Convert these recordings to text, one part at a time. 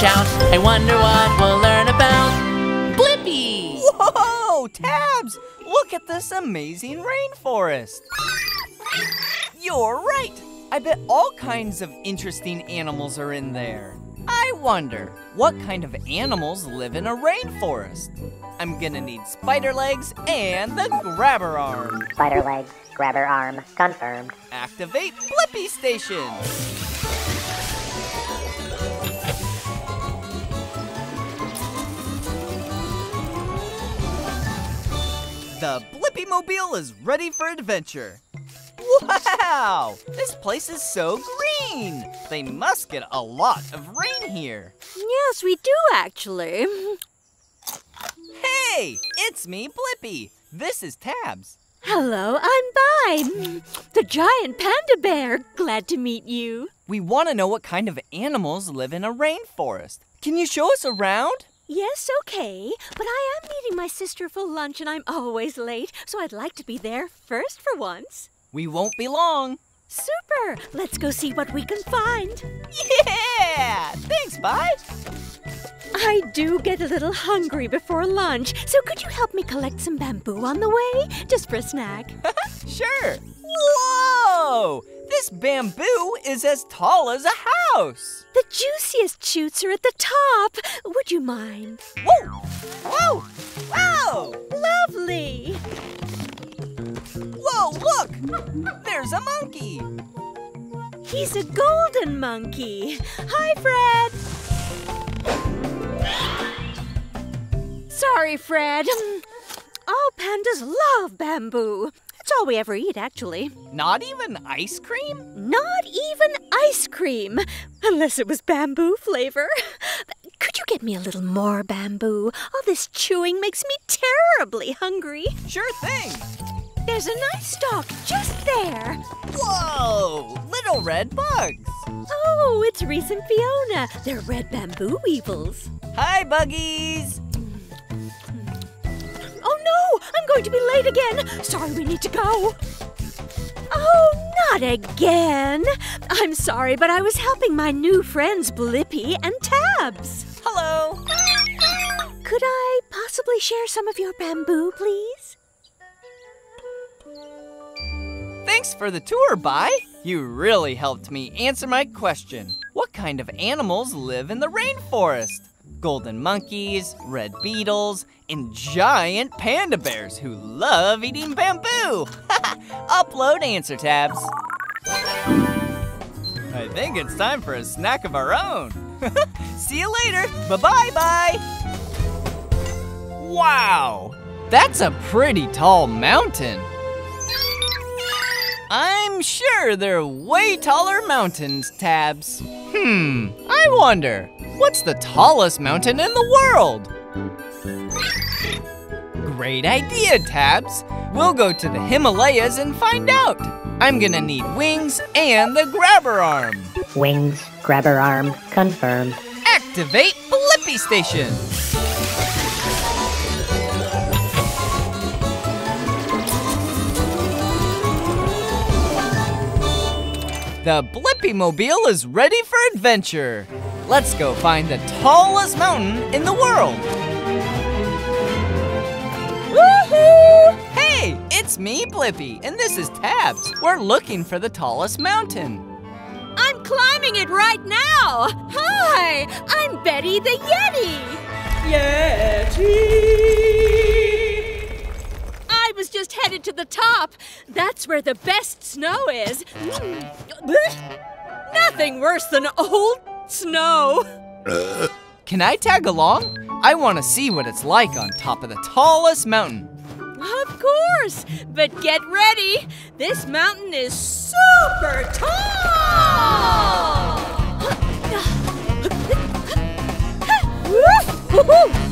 shout. I wonder what we'll learn about Blippi. Whoa, Tabs! Look at this amazing rainforest. You're right. I bet all kinds of interesting animals are in there. I wonder, what kind of animals live in a rainforest? I'm gonna need spider legs and the grabber arm. Spider legs, grabber arm, confirmed. Activate Blippi Station. The Blippi Mobile is ready for adventure. Wow! This place is so green! They must get a lot of rain here. Yes, we do actually. Hey, it's me, Blippi. This is Tabs. Hello, I'm Bai, the giant panda bear. Glad to meet you. We want to know what kind of animals live in a rainforest. Can you show us around? Yes, okay, but I am meeting my sister for lunch and I'm always late, so I'd like to be there first for once. We won't be long. Super! Let's go see what we can find. Yeah! Thanks, Bai. I do get a little hungry before lunch, so could you help me collect some bamboo on the way? Just for a snack. Sure. Whoa! This bamboo is as tall as a house. The juiciest shoots are at the top. Would you mind? Whoa! Whoa! Whoa! Lovely! Whoa, look! There's a monkey. He's a golden monkey. Hi, Fred. Sorry, Fred. All pandas love bamboo. It's all we ever eat, actually. Not even ice cream? Not even ice cream, unless it was bamboo flavor. Could you get me a little more bamboo? All this chewing makes me terribly hungry. Sure thing. There's a nice stalk just there. Whoa! Little red bugs. Oh, it's Reese and Fiona. They're red bamboo weevils. Hi, buggies. I'm going to be late again! Sorry, we need to go. Oh, not again! I'm sorry, but I was helping my new friends Blippi and Tabs. Hello. Could I possibly share some of your bamboo, please? Thanks for the tour, Bai. You really helped me answer my question. What kind of animals live in the rainforest? Golden monkeys, red beetles, and giant panda bears who love eating bamboo. Upload answer tabs. I think it's time for a snack of our own. See you later. Bye bye bye. Wow, that's a pretty tall mountain. I'm sure they're way taller mountains, Tabs. Hmm, I wonder, what's the tallest mountain in the world? Great idea, Tabs. We'll go to the Himalayas and find out. I'm gonna need wings and the grabber arm. Wings, grabber arm, confirmed. Activate Blippi Station. The Blippi Mobile is ready for adventure. Let's go find the tallest mountain in the world. Woohoo! Hey, it's me, Blippi, and this is Tabs. We're looking for the tallest mountain. I'm climbing it right now! Hi! I'm Betty the Yeti! Yeti! I was just headed to the top. That's where the best snow is. Mm. Nothing worse than old snow. Can I tag along? I want to see what it's like on top of the tallest mountain. Of course, but get ready. This mountain is super tall.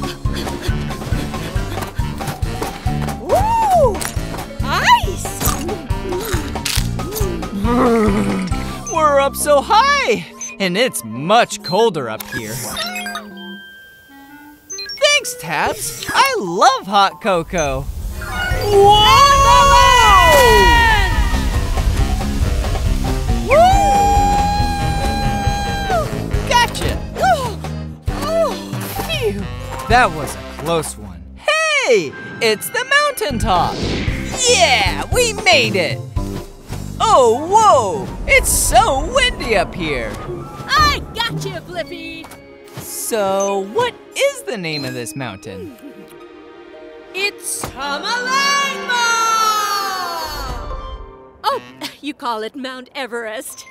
Woo! Ice! We're up so high, and it's much colder up here. Thanks, Tabs. I love hot cocoa. Whoa! Woo! Gotcha. That was a close one. Hey, it's the mountaintop. Yeah, we made it. Oh, whoa, it's so windy up here. I got you, Blippi. So, what is the name of this mountain? It's Tamalangma! Oh, you call it Mount Everest.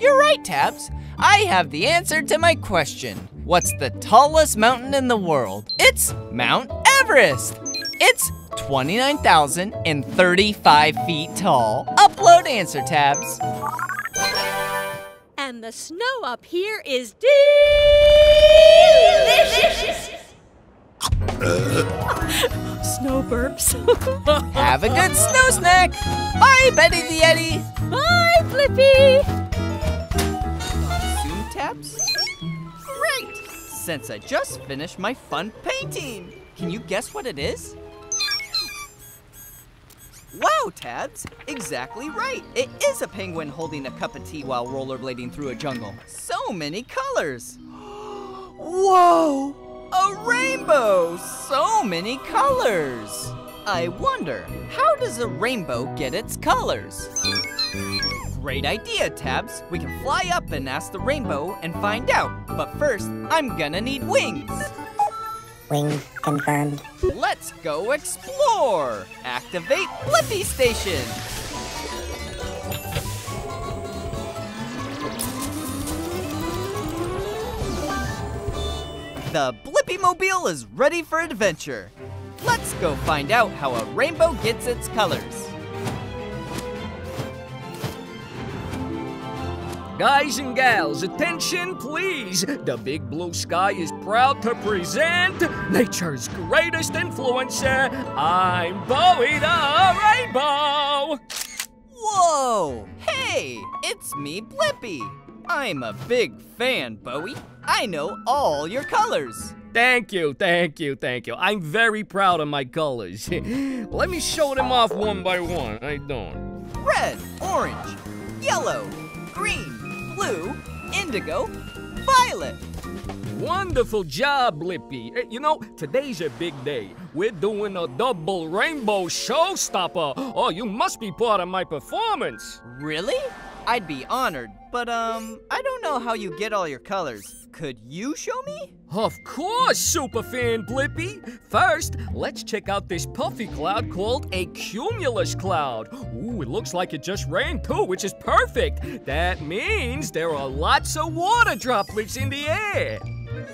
You're right, Tabs. I have the answer to my question. What's the tallest mountain in the world? It's Mount Everest. It's 29,035 feet tall. Upload answer, Tabs. And the snow up here is delicious. snow burps. Have a good snow snack. Bye, Betty the Yeti. Bye, Blippi. Soon, Tabs? Great! Since I just finished my fun painting. Can you guess what it is? Wow, Tabs! Exactly right! It is a penguin holding a cup of tea while rollerblading through a jungle. So many colors! Whoa! A rainbow! So many colors! I wonder, how does a rainbow get its colors? Great idea, Tabs. We can fly up and ask the rainbow and find out. But first, I'm gonna need wings. Wings confirmed. Let's go explore! Activate Blippi Station! The Blippi Mobile is ready for adventure. Let's go find out how a rainbow gets its colors. Guys and gals, attention please. The Big Blue Sky is proud to present nature's greatest influencer. I'm Bowie the Rainbow. Whoa! Hey, it's me, Blippi. I'm a big fan, Bowie. I know all your colors. Thank you, thank you, thank you. I'm very proud of my colors. Let me show them off one by one. I don't. Red, orange, yellow, green, blue, indigo, violet. Wonderful job, Blippi. Eh, You know, today's a big day. We're doing a double rainbow showstopper. Oh, you must be part of my performance. Really? I'd be honored, but um, I don't know how you get all your colors. Could you show me? Of course, superfan Blippi. First, let's check out this puffy cloud called a cumulus cloud. Ooh, it looks like it just rained too, which is perfect. That means there are lots of water droplets in the air.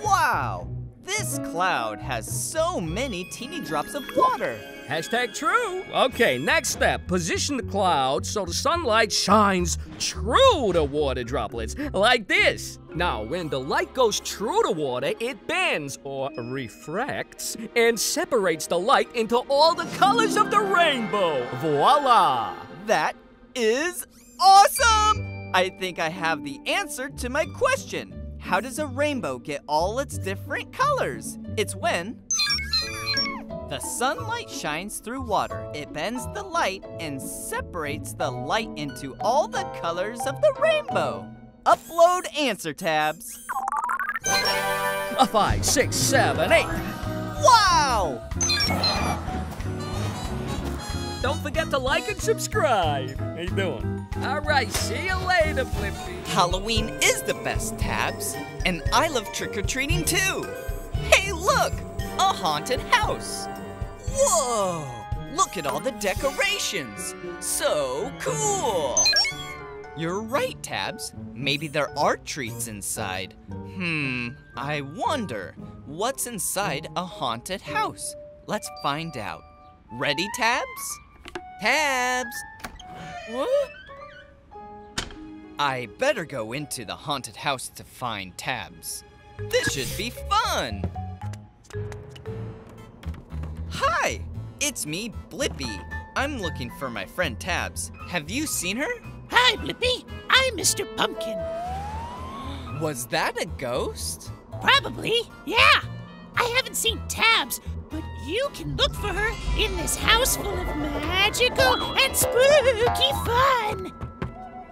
Wow! This cloud has so many teeny drops of water. Hashtag true. Okay, next step. Position the cloud so the sunlight shines true to water droplets, like this. Now, when the light goes true to water, it bends or refracts and separates the light into all the colors of the rainbow. Voila! That is awesome! I think I have the answer to my question. How does a rainbow get all its different colors? It's when the sunlight shines through water. It bends the light and separates the light into all the colors of the rainbow. Upload answer tabs. A five, six, seven, eight. Wow! Don't forget to like and subscribe. How you doing? All right, see you later, Blippi. Halloween is the best tabs, and I love trick or treating too. Hey, look! A haunted house! Whoa! Look at all the decorations! So cool! You're right, Tabs. Maybe there are treats inside. Hmm, I wonder what's inside a haunted house? Let's find out. Ready, Tabs? Tabs! What? I better go into the haunted house to find Tabs. This should be fun! It's me, Blippi. I'm looking for my friend Tabs. Have you seen her? Hi, Blippi. I'm Mr. Pumpkin. Was that a ghost? Probably, yeah. I haven't seen Tabs, but you can look for her in this house full of magical and spooky fun.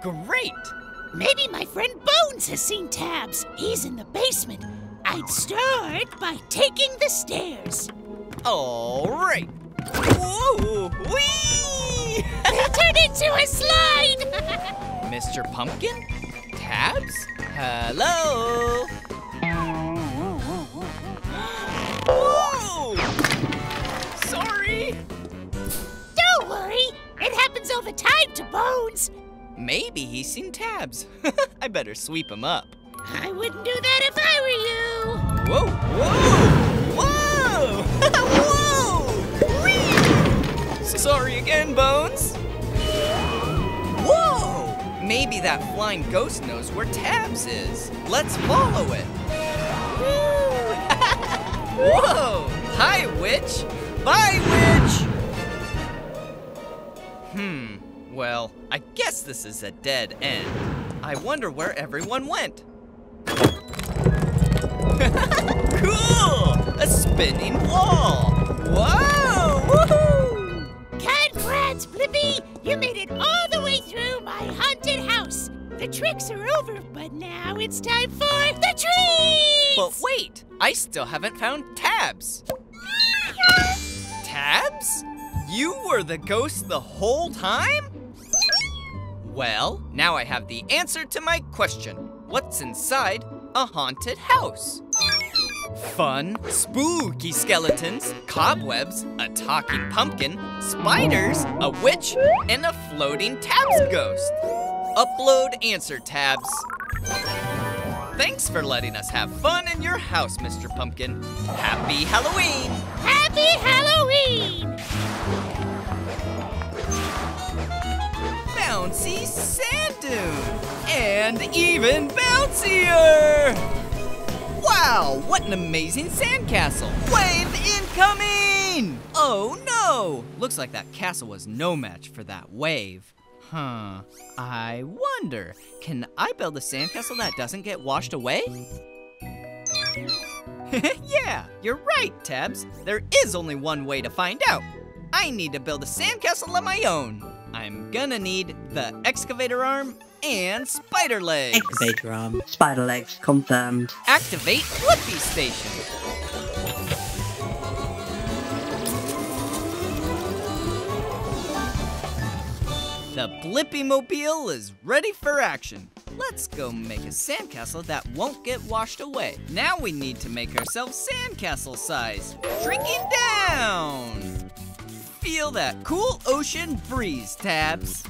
Great! Maybe my friend Bones has seen Tabs. He's in the basement. I'd start by taking the stairs. All right. Whoa! Whee! Turn into a slide! Mr. Pumpkin? Tabs? Hello? Whoa! Sorry. Don't worry, it happens all the time to Bones. Maybe he's seen Tabs. I better sweep him up. I wouldn't do that if I were you. Whoa! Whoa! Sorry again, Bones. Whoa! Maybe that flying ghost knows where Tabs is. Let's follow it. Whoa! Hi, witch. Bye, witch. Hmm. Well, I guess this is a dead end. I wonder where everyone went. cool! A spinning wall! Whoa! Congrats, Blippi! You made it all the way through my haunted house. The tricks are over, but now it's time for the treats! But wait, I still haven't found Tabs. Tabs? You were the ghost the whole time? Well, now I have the answer to my question. What's inside a haunted house? Fun, spooky skeletons, cobwebs, a talking pumpkin, spiders, a witch, and a floating tabs ghost. Upload answer tabs. Thanks for letting us have fun in your house, Mr. Pumpkin. Happy Halloween! Happy Halloween! Bouncy sand dune! And even bouncier! Wow, what an amazing sandcastle! Wave incoming! Oh no! Looks like that castle was no match for that wave. Huh. I wonder, can I build a sandcastle that doesn't get washed away? yeah, you're right, Tabs. There is only one way to find out. I need to build a sandcastle of my own. I'm gonna need the excavator arm and spider legs. Excavator arm, spider legs, confirmed. Activate Blippi Station. The Blippi Mobile is ready for action. Let's go make a sandcastle that won't get washed away. Now we need to make ourselves sandcastle size. Drinking down. Feel that cool ocean breeze, Tabs.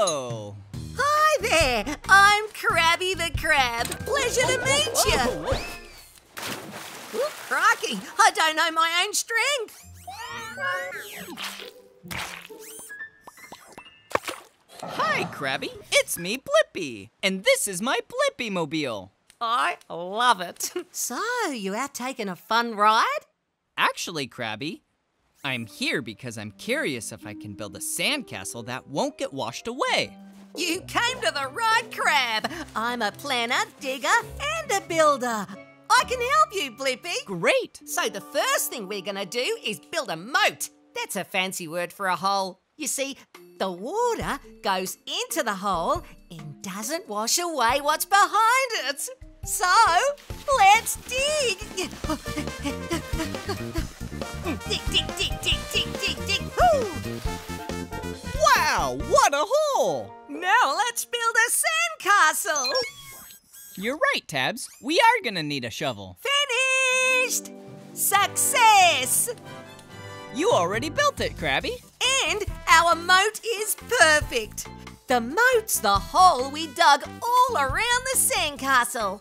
Whoa! Hi there. I'm Krabby the Crab. Pleasure to meet you. Whoa. Oh, oh, Ooh, crikey, I don't know my own strength. Hi, Krabby. It's me, Blippi. And this is my Blippi Mobile. I love it. So, you out taking a fun ride? Actually, Krabby, I'm here because I'm curious if I can build a sandcastle that won't get washed away. You came to the right crab. I'm a planner, digger, and a builder. I can help you, Blippi. Great. So the first thing we're gonna do is build a moat. That's a fancy word for a hole. You see, the water goes into the hole and doesn't wash away what's behind it. So, let's dig, dig, dig, dig, Wow, what a hole! Now let's build a sandcastle. You're right, Tabs. We are gonna need a shovel. Finished! Success! You already built it, Krabby. And our moat is perfect. The moat's the hole we dug all around the sandcastle.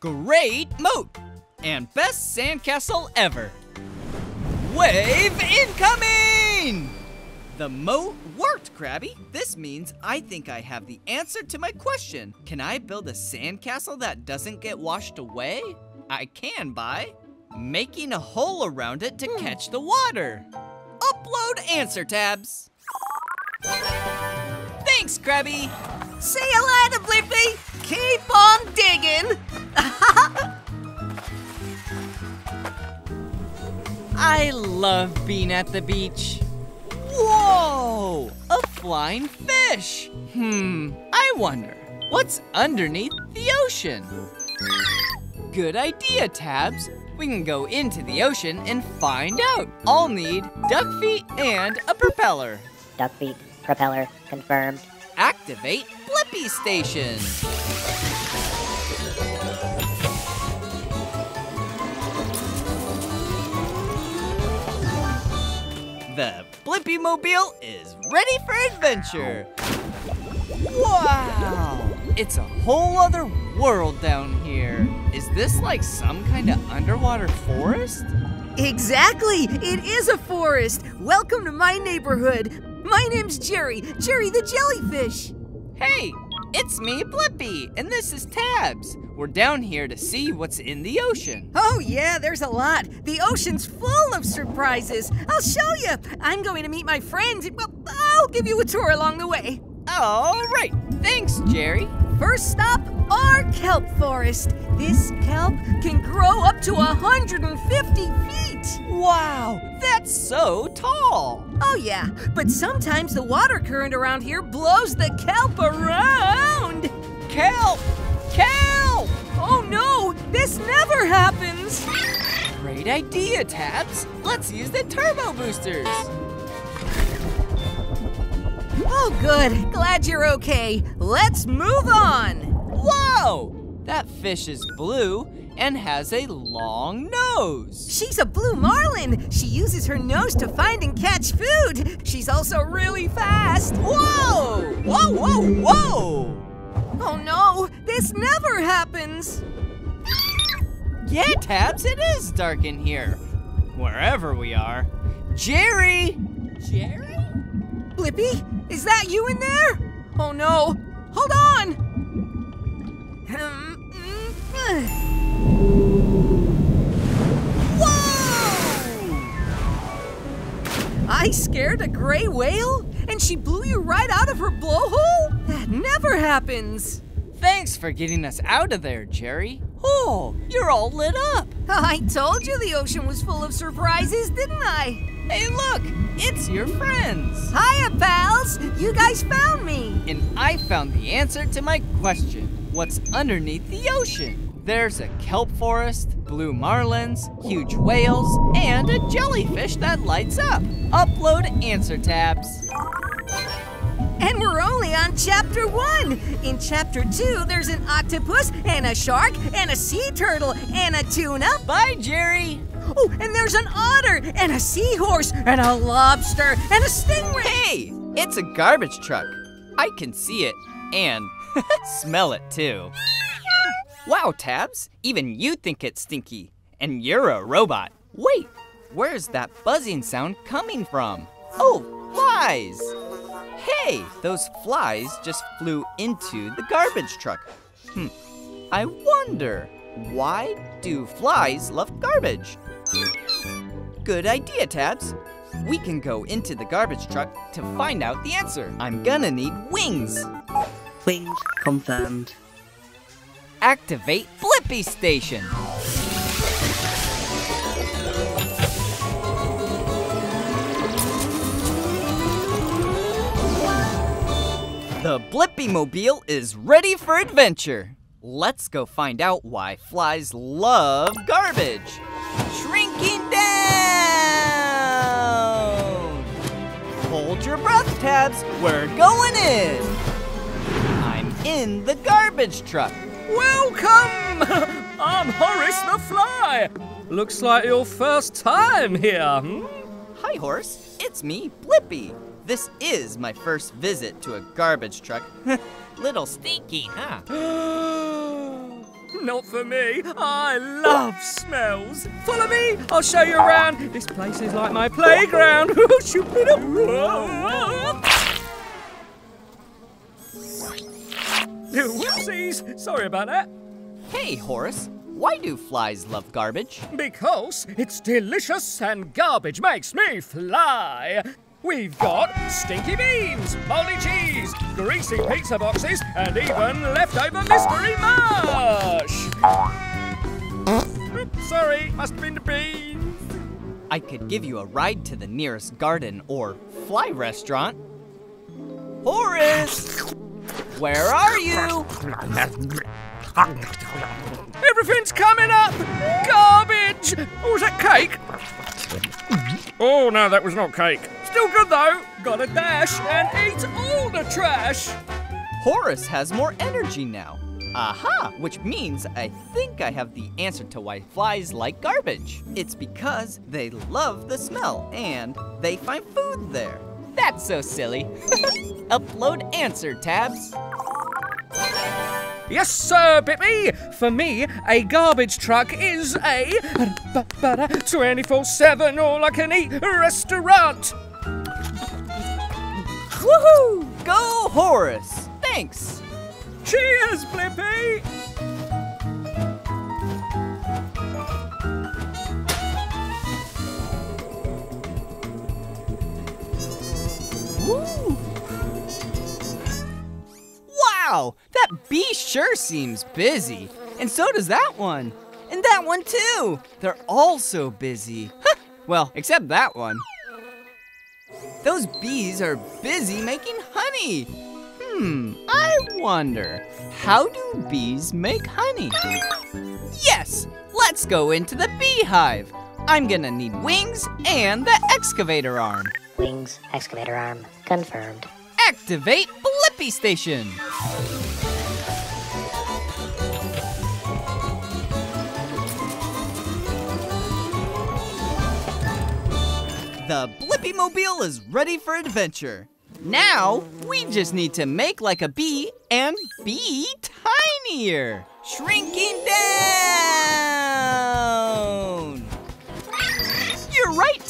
Great moat! And best sandcastle ever. Wave incoming! The moat worked, Krabby. This means I think I have the answer to my question. Can I build a sandcastle that doesn't get washed away? I can by making a hole around it to hmm. catch the water. Upload answer tabs. Thanks, Krabby. See you later, Blippi. Keep on digging. I love being at the beach. Whoa! A flying fish! Hmm, I wonder, what's underneath the ocean? Good idea, Tabs. We can go into the ocean and find out. I'll need duck feet and a propeller. Duck feet, propeller, confirmed. Activate Blippi Station. The Blippi Mobile is ready for adventure. Wow! It's a whole other world down here. Is this like some kind of underwater forest? Exactly! It is a forest! Welcome to my neighborhood! My name's Jerry, Jerry the jellyfish! Hey, it's me, Blippi, and this is Tabs. We're down here to see what's in the ocean. Oh, yeah, there's a lot. The ocean's full of surprises. I'll show you. I'm going to meet my friends. Well, I'll give you a tour along the way. All right, thanks, Jerry. First stop, our kelp forest. This kelp can grow up to 150 feet. Wow, that's so tall. Oh, yeah, but sometimes the water current around here blows the kelp around. Kelp! Kelp! Oh, no, this never happens. Great idea, Tabs. Let's use the turbo boosters. Oh, good. Glad you're okay. Let's move on. Whoa! That fish is blue and has a long nose. She's a blue marlin. She uses her nose to find and catch food. She's also really fast. Whoa! Whoa, whoa, whoa! Oh no, this never happens. Yeah, Tabs, it is dark in here. Wherever we are. Jerry! Jerry? Blippi, is that you in there? Oh no, hold on. Whoa! I scared a gray whale and she blew you right out of her blowhole? That never happens. Thanks for getting us out of there, Jerry. Oh, you're all lit up. I told you the ocean was full of surprises, didn't I? Hey, look, it's your friends. Hiya, pals! You guys found me! And I found the answer to my question what's underneath the ocean? There's a kelp forest, blue marlins, huge whales, and a jellyfish that lights up. Upload answer tabs. And we're only on chapter one. In chapter two, there's an octopus, and a shark, and a sea turtle, and a tuna. Bye, Jerry. Oh, and there's an otter, and a seahorse, and a lobster, and a stingray. Hey, it's a garbage truck. I can see it and smell it too. Wow, Tabs, even you think it's stinky. And you're a robot. Wait, where's that buzzing sound coming from? Oh, flies! Hey, those flies just flew into the garbage truck. Hmm, I wonder, why do flies love garbage? Good idea, Tabs. We can go into the garbage truck to find out the answer. I'm gonna need wings. Wings confirmed. Activate Blippi Station. The Blippi Mobile is ready for adventure. Let's go find out why flies love garbage. Shrinking down! Hold your breath, Tabs. We're going in. I'm in the garbage truck. Welcome! I'm Horace the Fly. Looks like your first time here. Hmm? Hi, Horace. It's me, Blippi. This is my first visit to a garbage truck. Little stinky, huh? Not for me. I love smells. Follow me. I'll show you around. This place is like my playground. Whoopsies. Sorry about that. Hey, Horace. Why do flies love garbage? Because it's delicious and garbage makes me fly. We've got stinky beans, moldy cheese, greasy pizza boxes, and even leftover mystery mush. Oops, sorry, must have been the beans. I could give you a ride to the nearest garden or fly restaurant. Horace! Where are you? Everything's coming up! Garbage! Oh, was that cake? Oh, no, that was not cake. Still good, though. Gotta dash and eat all the trash. Horace has more energy now. Aha! Which means I think I have the answer to why flies like garbage. It's because they love the smell and they find food there. That's so silly. Upload answer tabs. Yes, sir, Bippy. For me, a garbage truck is a 24-7 all-I-can-eat restaurant. Woohoo! Go Horace! Thanks! Cheers, Blippi! Wow! That bee sure seems busy. And so does that one. And that one too. They're all so busy. Well, except that one. Those bees are busy making honey. Hmm, I wonder, how do bees make honey? Yes, let's go into the beehive. I'm gonna need wings and the excavator arm. Wings, excavator arm, confirmed. Activate Blippi Station. The Blippi Mobile is ready for adventure. Now, we just need to make like a bee and be tinier. Shrinking down.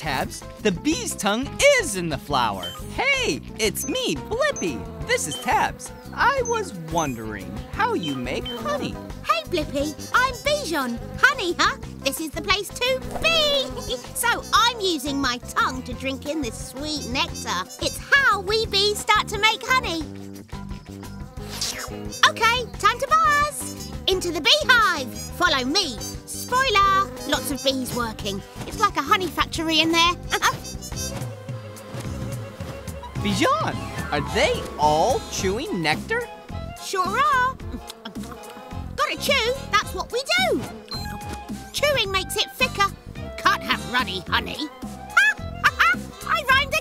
Tabs. The bee's tongue is in the flower. Hey, it's me, Blippi. This is Tabs. I was wondering how you make honey. Hey, Blippi, I'm Bijan. Honey, huh? This is the place to be. so I'm using my tongue to drink in this sweet nectar. It's how we bees start to make honey. Okay, time to buzz. Into the beehive. Follow me. Spoiler, lots of bees working. It's like a honey factory in there. Uh-huh. Bijan, are they all chewing nectar? sure are. Gotta chew, that's what we do. Chewing makes it thicker. Can't have runny honey. I rhymed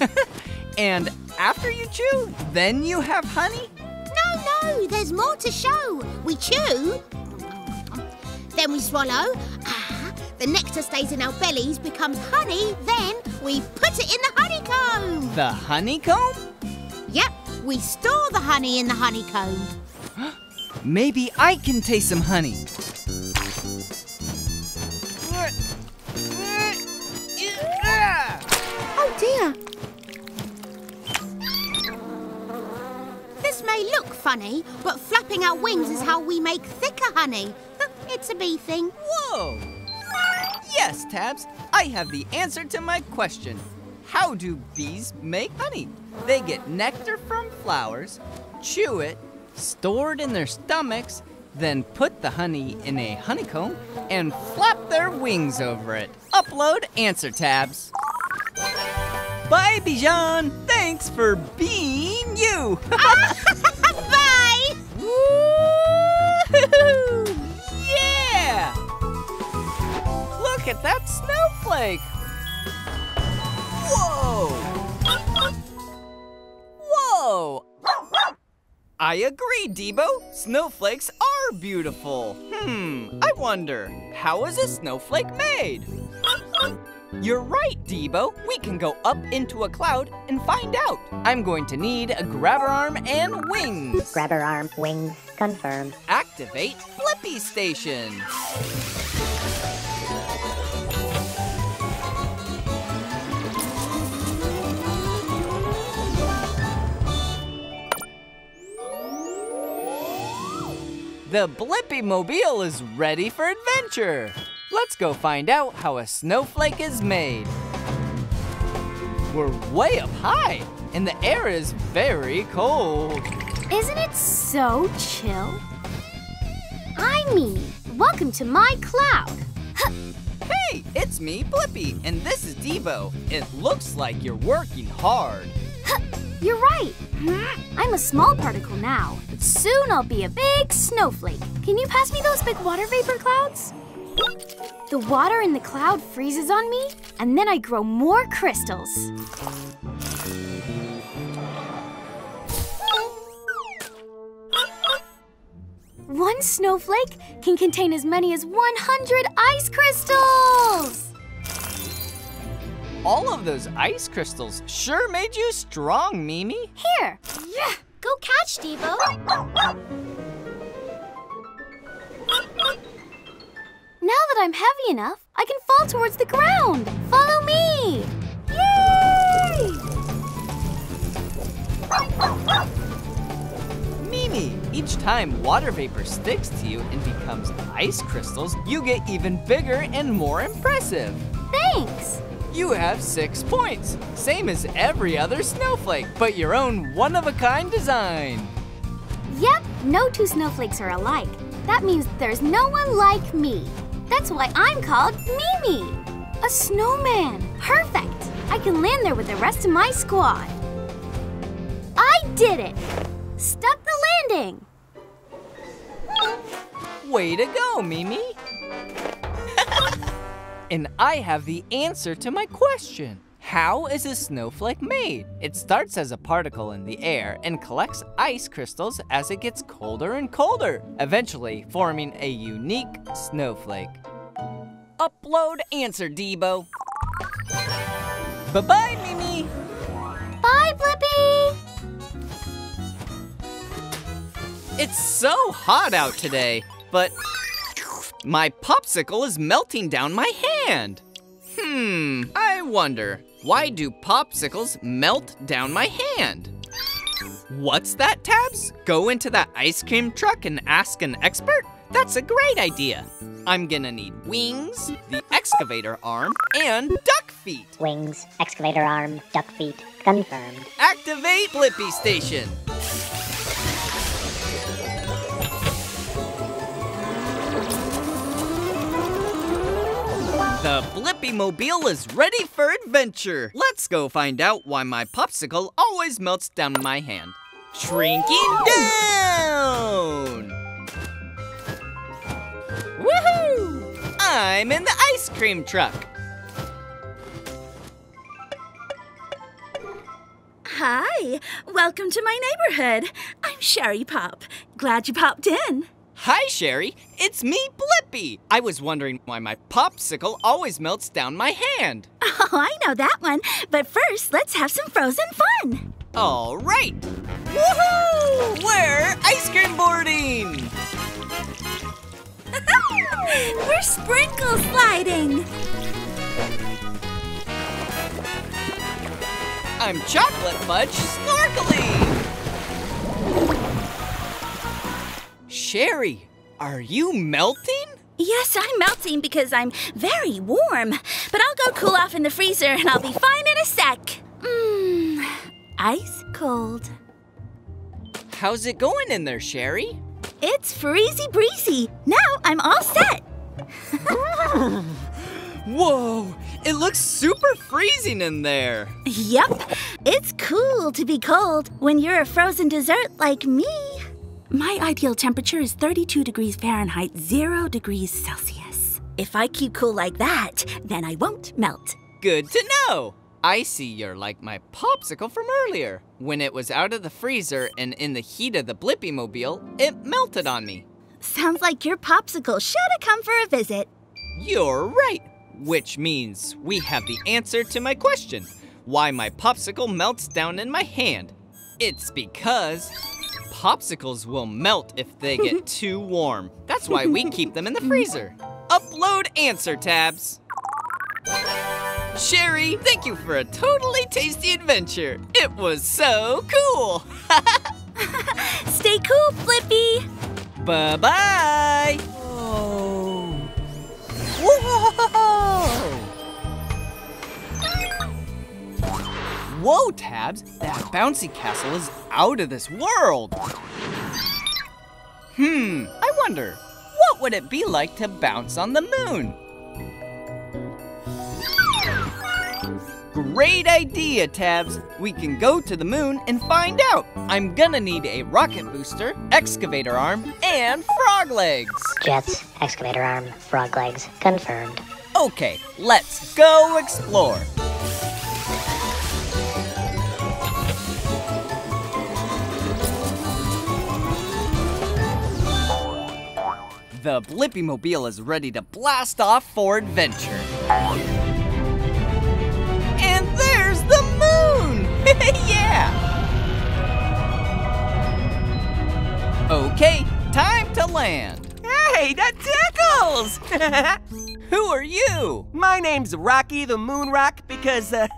again. And after you chew, then you have honey? No, no, there's more to show. We chew, then we swallow. Ah, the nectar stays in our bellies, becomes honey, then we put it in the honeycomb. The honeycomb? Yep, we store the honey in the honeycomb. Maybe I can taste some honey. Oh dear. This may look funny, but flapping our wings is how we make thicker honey. It's a bee thing. Whoa! Yes, Tabs, I have the answer to my question. How do bees make honey? They get nectar from flowers, chew it, store it in their stomachs, then put the honey in a honeycomb and flap their wings over it. Upload answer tabs. Bye, Bijan. Thanks for being you. Ah, bye! Look at that snowflake! Whoa! Whoa! I agree, Debo. Snowflakes are beautiful. Hmm, I wonder, how is a snowflake made? You're right, Debo. We can go up into a cloud and find out. I'm going to need a grabber arm and wings. Grabber arm, wings, confirmed. Activate Blippi Station. The Blippi Mobile is ready for adventure. Let's go find out how a snowflake is made. We're way up high, and the air is very cold. Isn't it so chill? I mean, welcome to my cloud. Hey, it's me, Blippi, and this is Devo. It looks like you're working hard. You're right. I'm a small particle now, but soon I'll be a big snowflake. Can you pass me those big water vapor clouds? The water in the cloud freezes on me, and then I grow more crystals. One snowflake can contain as many as 100 ice crystals! All of those ice crystals sure made you strong, Mimi. Here! Yeah. Go catch, Devo. Now that I'm heavy enough, I can fall towards the ground. Follow me! Yay! Mimi, each time water vapor sticks to you and becomes ice crystals, you get even bigger and more impressive. Thanks! You have six points, same as every other snowflake, but your own one-of-a-kind design. Yep, no two snowflakes are alike. That means there's no one like me. That's why I'm called Mimi. A snowman. Perfect. I can land there with the rest of my squad. I did it. Stuck the landing. Way to go, Mimi. and I have the answer to my question. How is a snowflake made? It starts as a particle in the air and collects ice crystals as it gets colder and colder, eventually forming a unique snowflake. Upload answer, Debo. Bye-bye, Mimi. Bye, Blippi. It's so hot out today, but my popsicle is melting down my hand. Hmm, I wonder, why do popsicles melt down my hand? What's that, Tabs? Go into that ice cream truck and ask an expert? That's a great idea. I'm gonna need wings, the excavator arm, and duck feet. Wings, excavator arm, duck feet, confirmed. Activate Blippi Station. The Blippi Mobile is ready for adventure. Let's go find out why my popsicle always melts down my hand. Shrinking down! Woohoo! I'm in the ice cream truck. Hi, welcome to my neighborhood. I'm Sherry Pop. Glad you popped in. Hi, Sherry. It's me, Blippi. I was wondering why my popsicle always melts down my hand. Oh, I know that one. But first, let's have some frozen fun. All right. Woohoo! We're ice cream boarding. We're sprinkle sliding. I'm chocolate fudge snorkeling. Sherry, are you melting? Yes, I'm melting because I'm very warm. But I'll go cool off in the freezer and I'll be fine in a sec. Mmm, ice cold. How's it going in there, Sherry? It's freezy breezy. Now I'm all set. Whoa, it looks super freezing in there. Yep, it's cool to be cold when you're a frozen dessert like me. My ideal temperature is 32 degrees Fahrenheit, 0 degrees Celsius. If I keep cool like that, then I won't melt. Good to know. I see you're like my popsicle from earlier. When it was out of the freezer and in the heat of the Blippi Mobile, it melted on me. Sounds like your popsicle should have come for a visit. You're right. Which means we have the answer to my question why my popsicle melts down in my hand. It's because popsicles will melt if they get too warm. That's why we keep them in the freezer. Upload answer tabs. Sherry, thank you for a totally tasty adventure. It was so cool. Stay cool, Blippi. Bye bye. Whoa. Whoa. Whoa, Tabs. That bouncy castle is out of this world. Hmm, I wonder, what would it be like to bounce on the moon? Great idea, Tabs. We can go to the moon and find out. I'm gonna need a rocket booster, excavator arm, and frog legs. Jets, excavator arm, frog legs, confirmed. Okay, let's go explore. The Blippi Mobile is ready to blast off for adventure. And there's the moon! yeah! Okay, time to land. Hey, that tickles! Who are you? My name's Rocky the Moon Rock because uh,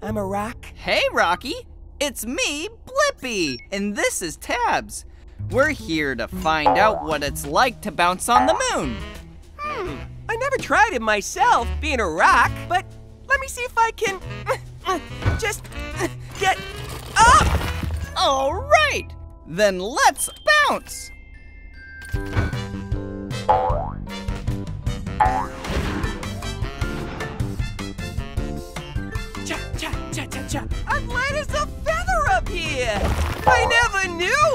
I'm a rock. Hey, Rocky. It's me, Blippi, and this is Tabs. We're here to find out what it's like to bounce on the moon. Hmm, I never tried it myself, being a rock, but let me see if I can just get up. All right, then let's bounce. Cha, cha, cha, cha, cha. I'm light as a feather up here. I never knew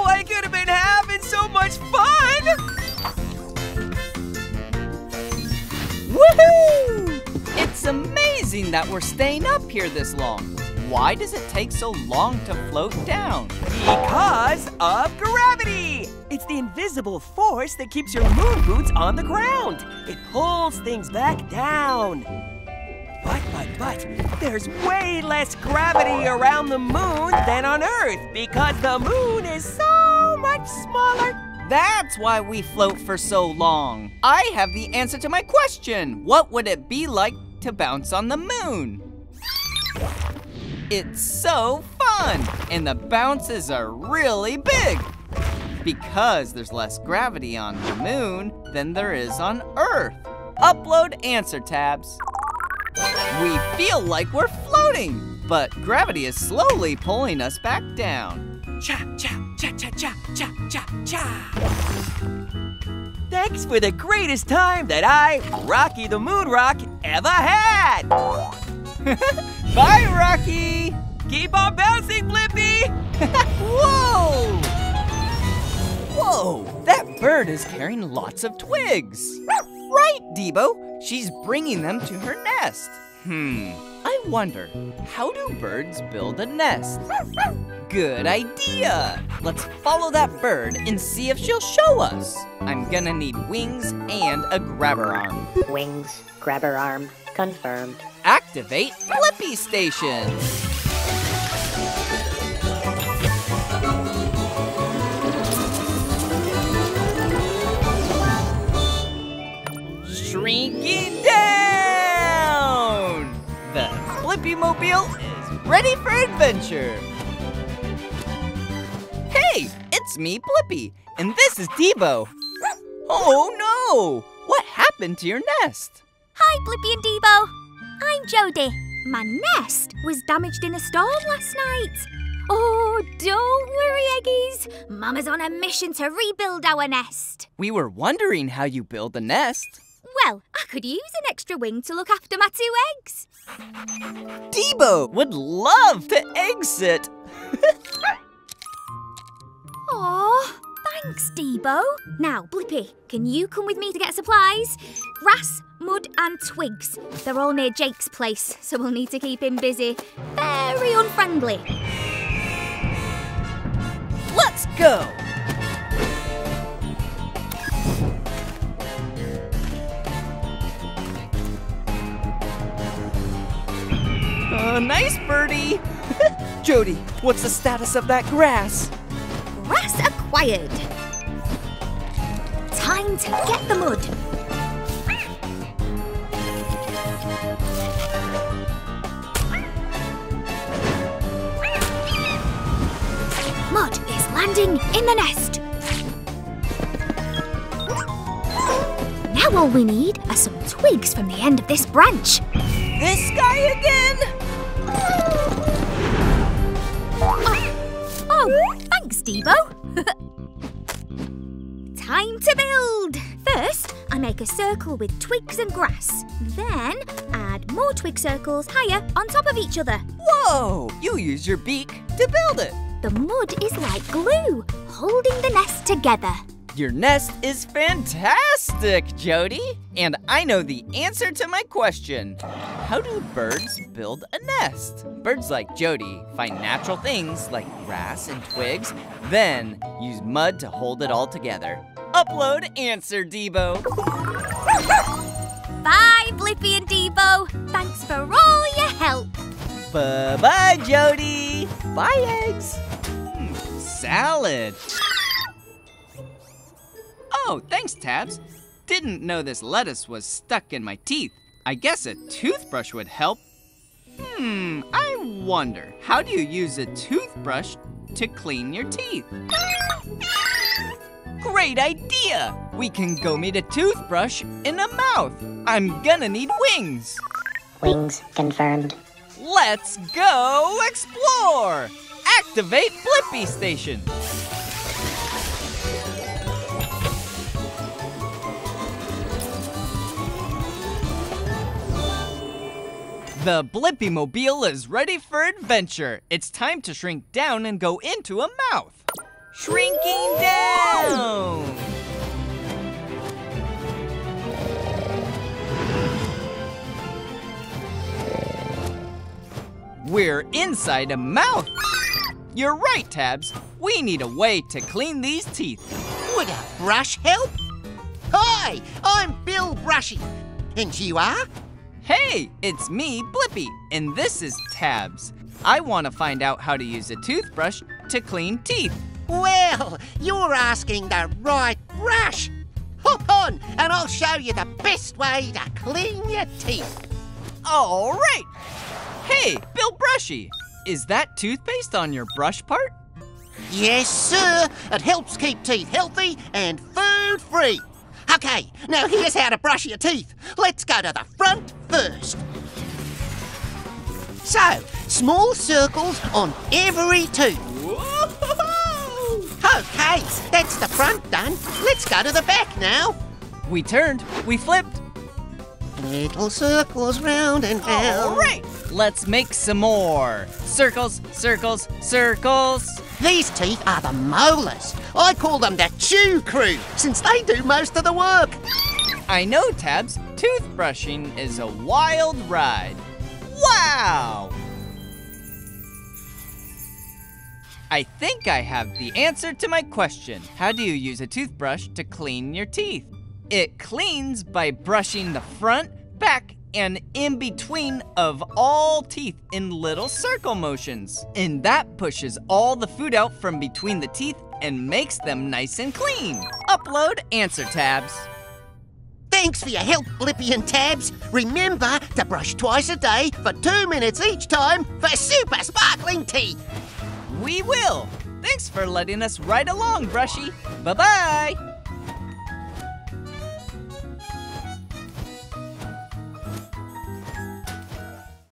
It's amazing that we're staying up here this long. Why does it take so long to float down? Because of gravity! It's the invisible force that keeps your moon boots on the ground. It pulls things back down. But, but, but, there's way less gravity around the moon than on Earth because the moon is so much smaller. That's why we float for so long. I have the answer to my question. What would it be like to bounce on the moon? It's so fun, and the bounces are really big. Because there's less gravity on the moon than there is on Earth. Upload answer tabs. We feel like we're floating, but gravity is slowly pulling us back down. Cha, cha, cha, cha, cha, cha, cha, cha. Thanks for the greatest time that I, Rocky the Moon Rock, ever had. Bye, Rocky! Keep on bouncing, Blippi! Whoa! Whoa, that bird is carrying lots of twigs. Right, Debo. She's bringing them to her nest. Hmm, I wonder, how do birds build a nest? Good idea. Let's follow that bird and see if she'll show us. I'm gonna need wings and a grabber arm. Wings, grabber arm, confirmed. Activate Blippi Station. Shrinking down! The Blippi Mobile is ready for adventure. Hey, it's me, Blippi, and this is Debo. Oh no! What happened to your nest? Hi, Blippi and Debo. I'm Jody. My nest was damaged in a storm last night. Oh, don't worry, Eggies. Mama's on a mission to rebuild our nest. We were wondering how you build a nest. Well, I could use an extra wing to look after my two eggs. Debo would love to egg sit. Aw, thanks, Debo. Now, Blippi, can you come with me to get supplies? Grass, mud, and twigs. They're all near Jake's place, so we'll need to keep him busy. Very unfriendly. Let's go! Uh, nice birdie! Jody, what's the status of that grass? Grass acquired. Time to get the mud. Mud is landing in the nest. Now all we need are some twigs from the end of this branch. This guy again? Oh, oh thanks, Debo. Time to build. First, I make a circle with twigs and grass. Then add more twig circles higher on top of each other. Whoa! You use your beak to build it. The mud is like glue, holding the nest together. Your nest is fantastic, Jody. And I know the answer to my question. How do birds build a nest? Birds like Jody find natural things like grass and twigs, then use mud to hold it all together. Upload answer, Debo. Bye, Blippi and Debo. Thanks for all your help. Bye bye, Jody. Bye, eggs. Hmm, salad. Oh, thanks, Tabs. Didn't know this lettuce was stuck in my teeth. I guess a toothbrush would help. Hmm, I wonder, how do you use a toothbrush to clean your teeth? Great idea! We can go meet a toothbrush in a mouth. I'm gonna need wings. Wings confirmed. Let's go explore! Activate Blippi Station. The Blippi Mobile is ready for adventure. It's time to shrink down and go into a mouth. Shrinking down! We're inside a mouth. You're right, Tabs. We need a way to clean these teeth. Would a brush help? Hi, I'm Bill Brushy. And you are? Hey, it's me, Blippi, and this is Tabs. I want to find out how to use a toothbrush to clean teeth. Well, you're asking the right brush. Hop on, and I'll show you the best way to clean your teeth. All right. Hey, Bill Brushy, is that toothpaste on your brush part? Yes, sir. It helps keep teeth healthy and food free. Okay, now here's how to brush your teeth. Let's go to the front first. So, small circles on every tooth. Okay, that's the front done. Let's go to the back now. We turned, we flipped. Little circles round and round. All right, let's make some more. Circles, circles, circles. These teeth are the molars. I call them the chew crew, since they do most of the work. I know, Tabs. Toothbrushing is a wild ride. Wow! I think I have the answer to my question. How do you use a toothbrush to clean your teeth? It cleans by brushing the front, back, and in between of all teeth in little circle motions. And that pushes all the food out from between the teeth and makes them nice and clean. Upload answer tabs. Thanks for your help, Blippi and Tabs. Remember to brush twice a day for two minutes each time for super sparkling teeth. We will. Thanks for letting us ride along, Brushy. Bye bye.